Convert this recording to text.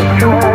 you.